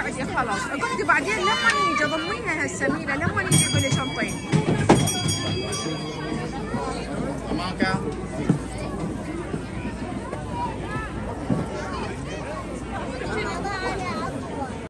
اقعدي بعدين لما نيجي ضمينا هسه لما نيجي بالشنطين